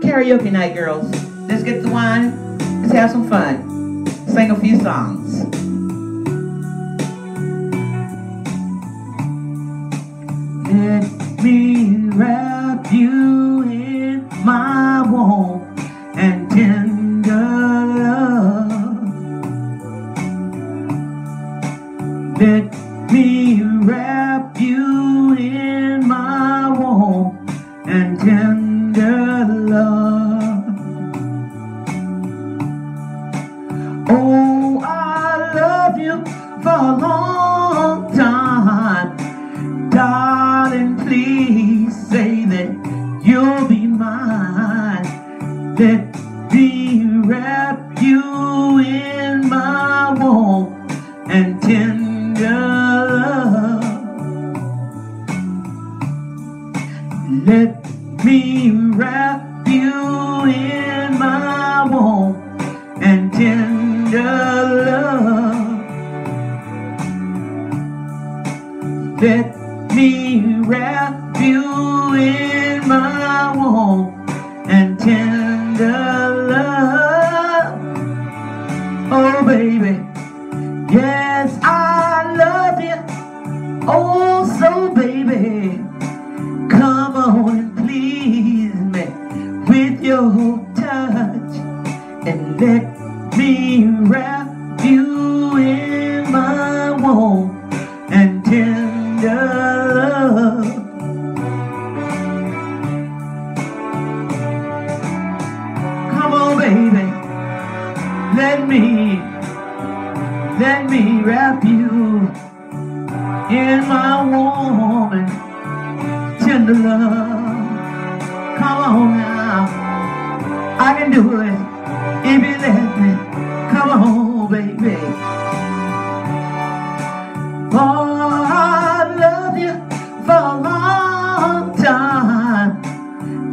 Karaoke night, girls. Let's get the wine. Let's have some fun. Sing a few songs. Let me wrap you in my warm and tender love. Let me wrap you a long time. Darling, please say that you'll be mine. Let me wrap you in my warm and tender love. Let me wrap you in my warm and tender Let me wrap you in my warm and tender love. Oh, baby, yes, I love you. Oh, so baby, come on and please me with your touch and let me wrap you let me, let me wrap you in my warm and tender love. Come on now, I can do it if you let me. Come on, baby. For I love you for a long time.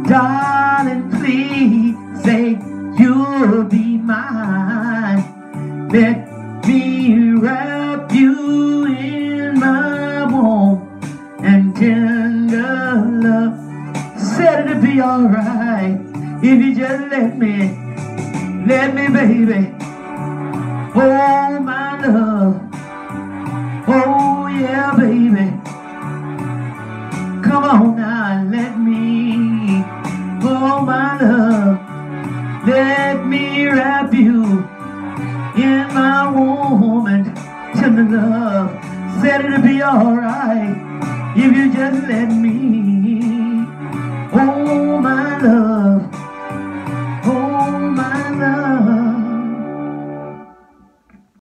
Darling, please say you'll be mine. Let me wrap you in my warm and tender love. Said it'd be alright if you just let me, let me, baby. Oh, my love. in love said it'd be alright if you just let me. Oh.